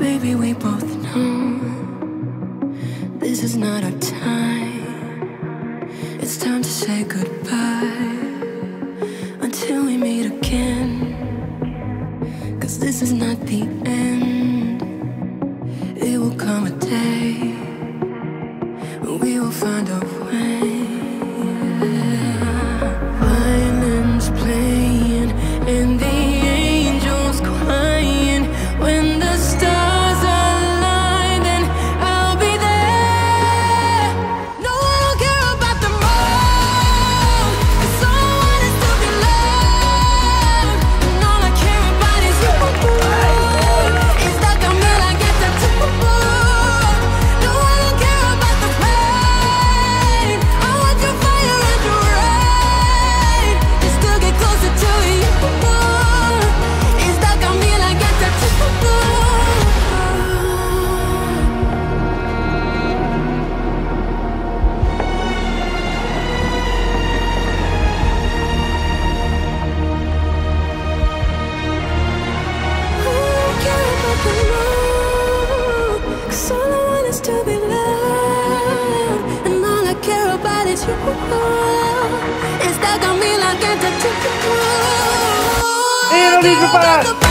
Baby, we both know this is not our time. It's time to say goodbye until we meet again. Cause this is not the end. Di 们